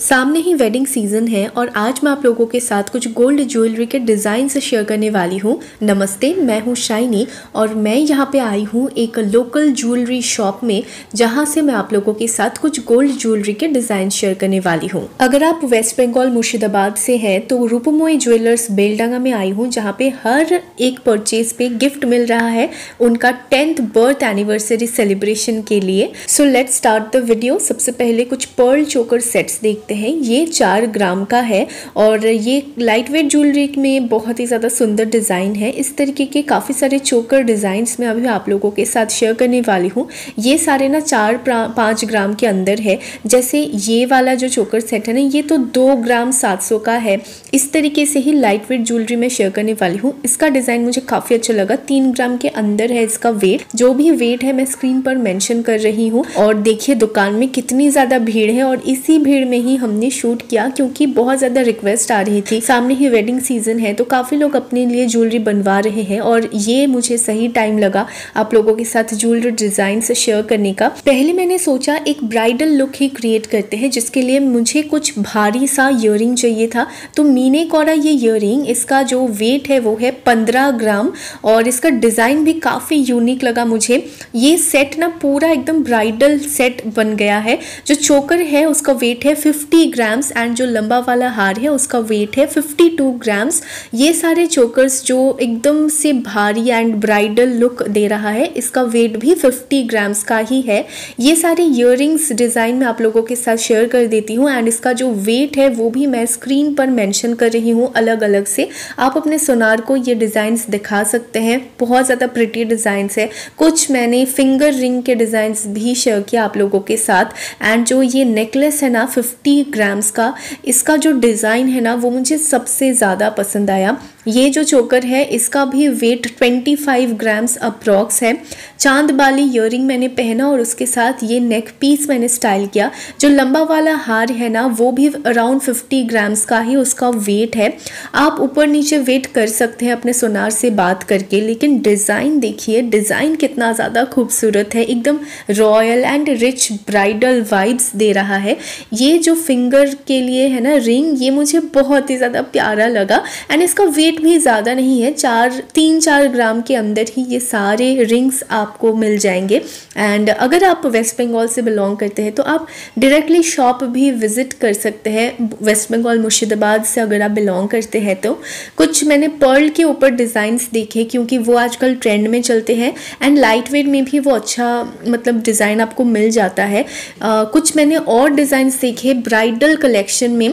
सामने ही wedding season है और आज मैं आप लोगों के साथ कुछ गोल्ड ज्वेलरी के डिज़ाइन से शेयर करने वाली हूँ। नमस्ते, मैं हूँ शाइनी और मैं यहाँ पे आई हूँ एक लोकल ज्वेलरी शॉप में, जहाँ से मैं आप लोगों के साथ कुछ गोल्ड ज्वेलरी के डिज़ाइन शेयर करने वाली हूँ। अगर आप वेस्ट बंगाल मुर्शिदाबाद से हैं तो रूपमोई ज्वेलर्स बेलडांगा में आई हूँ, जहाँ पे हर एक परचेज पे गिफ्ट मिल रहा है उनका टेंथ बर्थ एनिवर्सरी सेलिब्रेशन के लिए। So let start the video सबसे पहले कुछ पर्ल चोकर सेट्स देखते सकते हैं। ये चार ग्राम का है और ये लाइट वेट ज्वेलरी में बहुत ही ज़्यादा सुंदर डिज़ाइन है। इस तरीके के काफ़ी सारे चोकर डिज़ाइंस में अभी आप लोगों के साथ शेयर करने वाली हूँ। ये सारे ना चार पाँच ग्राम के अंदर है। जैसे ये वाला जो चोकर सेट है ना, ये तो दो ग्राम सात सौ का है। इस तरीके से ही लाइट वेट ज्वेलरी में शेयर करने वाली हूँ। इसका डिज़ाइन मुझे काफ़ी अच्छा लगा। तीन ग्राम के अंदर है इसका वेट जो भी वेट है मैं स्क्रीन पर मैंशन कर रही हूँ। और देखिए दुकान में कितनी ज़्यादा भीड़ है और इसी भीड़ में ही हमने शूट किया क्योंकि बहुत ज़्यादा रिक्वेस्ट आ रही थी। सामने ही वेडिंग सीज़न है तो काफ़ी लोग अपने लिए ज्वेलरी बनवा रहे हैं और ये मुझे सही टाइम लगा आप लोगों के साथ ज्वेलरी डिज़ाइन शेयर करने का। पहले मैंने सोचा एक ब्राइडल लुक ही क्रिएट करते हैं, जिसके लिए मुझे कुछ भारी सा इयर चाहिए था। तो मीने कौरा ये इयर इसका जो वेट है वो है पंद्रह ग्राम और इसका डिज़ाइन भी काफ़ी यूनिक लगा मुझे। ये सेट ना पूरा एकदम ब्राइडल सेट बन गया है। जो चोकर है, उसका वेट है 50 ग्राम्स एंड जो लंबा वाला हार है, उसका वेट है 52 ग्राम्स। ये सारे चोकर्स जो एकदम से भारी एंड ब्राइडल लुक दे रहा है, इसका वेट भी 50 ग्राम्स का ही है। ये सारे इयर डिज़ाइन में आप लोगों के साथ शेयर कर देती हूँ एंड इसका जो वेट है, वो भी मैं स्क्रीन पर मैंशन कर रही हूँ अलग अलग से। आप अपने सोनार को ये डिज़ाइंस दिखा सकते हैं। बहुत ज़्यादा प्रिटी डिज़ाइंस है। कुछ मैंने फिंगर रिंग के डिज़ाइंस भी शेयर किया आप लोगों के साथ। एंड जो ये नेकलेस है ना फिफ्टी ग्राम्स का, इसका जो डिज़ाइन है ना, वो मुझे सबसे ज़्यादा पसंद आया। ये जो चोकर है, इसका भी वेट 25 ग्राम्स अप्रॉक्स है। चाँद बाली इयर मैंने पहना और उसके साथ ये नेक पीस मैंने स्टाइल किया। जो लंबा वाला हार है ना, वो भी अराउंड 50 ग्राम्स का ही उसका वेट है। आप ऊपर नीचे वेट कर सकते हैं अपने सोनार से बात करके, लेकिन डिज़ाइन देखिए डिज़ाइन कितना ज़्यादा खूबसूरत है। एकदम royal and rich bridal vibes दे रहा है। ये जो फिंगर के लिए है ना रिंग ये मुझे बहुत ही ज़्यादा प्यारा लगा। एंड इसका वेट भी ज़्यादा नहीं है चार तीन चार ग्राम के अंदर ही ये सारे रिंग्स आपको मिल जाएँगे। एंड अगर आप वेस्ट बंगाल से बिलोंग करते हैं तो आप डायरेक्टली शॉप भी विज़िट कर सकते हैं। वेस्ट बंगाल मुर्शिदाबाद से अगर आप बिलोंग करते हैं तो कुछ मैंने पर्ल के ऊपर डिज़ाइंस देखे क्योंकि वो आजकल ट्रेंड में चलते हैं। एंड लाइट वेट में भी वो अच्छा मतलब डिज़ाइन आपको मिल जाता है। आ, कुछ मैंने और डिज़ाइंस देखे ब्राइडल कलेक्शन में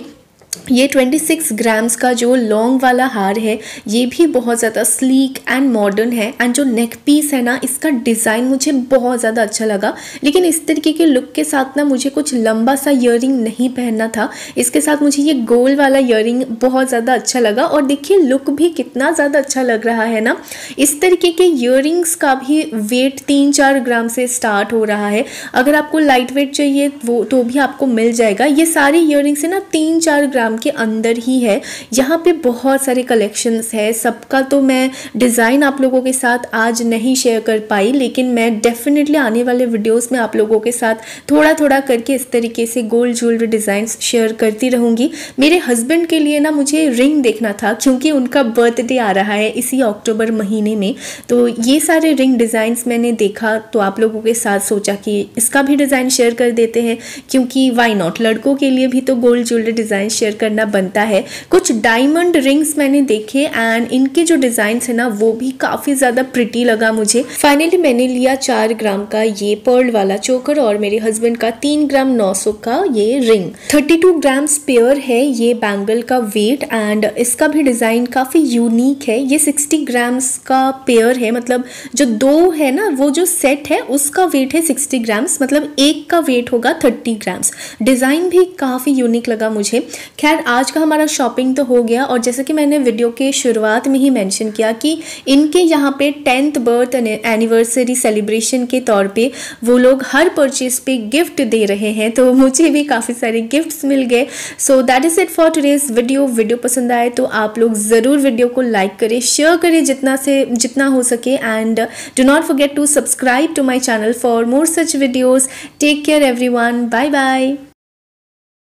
ये 26 ग्राम्स का जो लॉन्ग वाला हार है, ये भी बहुत ज़्यादा स्लीक एंड मॉडर्न है एंड जो नेक पीस है ना, इसका डिज़ाइन मुझे बहुत ज़्यादा अच्छा लगा। लेकिन इस तरीके के लुक के साथ ना मुझे कुछ लंबा सा इयर नहीं पहनना था। इसके साथ मुझे ये गोल वाला इयर बहुत ज़्यादा अच्छा लगा और देखिए लुक भी कितना ज़्यादा अच्छा लग रहा है ना। इस तरीके के इयर का भी वेट तीन चार ग्राम से स्टार्ट हो रहा है। अगर आपको लाइट वेट चाहिए, वो तो भी आपको मिल जाएगा। ये सारे इयर से ना तीन चार ग्राम के अंदर ही है। यहाँ पे बहुत सारे कलेक्शंस है। सबका तो मैं डिज़ाइन आप लोगों के साथ आज नहीं शेयर कर पाई, लेकिन मैं डेफिनेटली आने वाले वीडियोस में आप लोगों के साथ थोड़ा थोड़ा करके इस तरीके से गोल्ड ज्वेलरी डिज़ाइंस शेयर करती रहूँगी। मेरे हस्बैंड के लिए ना मुझे रिंग देखना था, क्योंकि उनका बर्थडे आ रहा है इसी अक्टूबर महीने में। तो ये सारे रिंग डिज़ाइंस मैंने देखा तो आप लोगों के साथ सोचा कि इसका भी डिज़ाइन शेयर कर देते हैं, क्योंकि वाई नॉट लड़कों के लिए भी तो गोल्ड ज्वेलरी डिज़ाइन शेयर करना बनता है। कुछ डायमंड रिंग्स मैंने देखे एंड इनके जो डिज़ाइन है ना, वो भी काफ़ी ज़्यादा प्रिटी लगा मुझे। फाइनली मैंने लिया चार ग्राम का ये पर्ल वाला चोकर और मेरे हस्बैंड का तीन ग्राम नौ का ये ring thirty two gram pair है ये बैंगल का वेट एंड इसका भी डिज़ाइन काफ़ी यूनिक है। ये सिक्सटी ग्राम्स का पेयर है मतलब जो दो है ना, वो जो सेट है, उसका वेट है सिक्सटी ग्राम्स मतलब एक का वेट होगा थर्टी ग्राम्स डिज़ाइन भी काफ़ी यूनिक लगा मुझे। खैर, आज का हमारा शॉपिंग तो हो गया और जैसे कि मैंने वीडियो के शुरुआत में ही मेंशन किया कि इनके यहाँ पे टेंथ बर्थ एनिवर्सरी सेलिब्रेशन के तौर पे वो लोग हर परचेज पे गिफ्ट दे रहे हैं तो मुझे भी काफ़ी सारे गिफ्ट्स मिल गए। So that is it for today's video video पसंद आए तो आप लोग ज़रूर वीडियो को लाइक करें शेयर करें जितना से, जितना हो सके and do not forget to subscribe to my channel for more such videos take care everyone bye bye